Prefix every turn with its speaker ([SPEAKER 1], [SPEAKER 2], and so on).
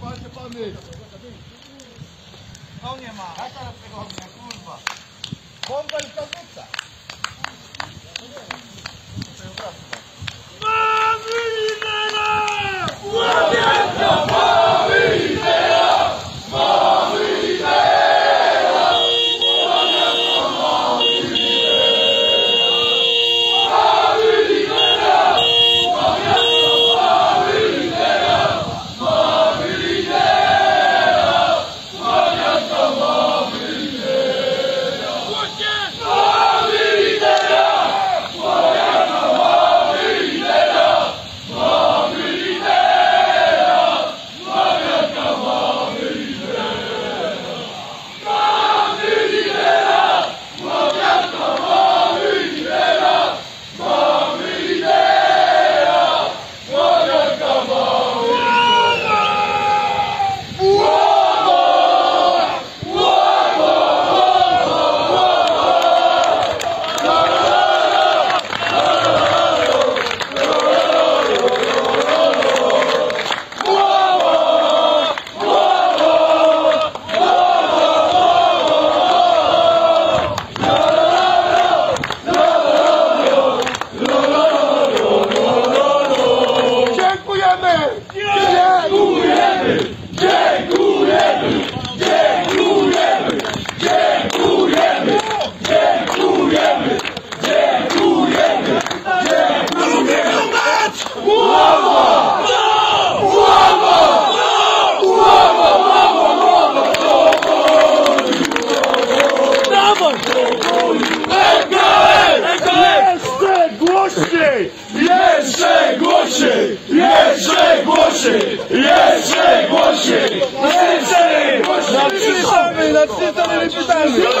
[SPEAKER 1] Patrzcie pany!
[SPEAKER 2] To nie ma. Ja teraz tego ognia, kurwa.
[SPEAKER 1] Jeszcze głośniej! Jeszcze głośniej! Jeszcze głośniej!
[SPEAKER 2] Nacisamy, nacisamy, wypytamy.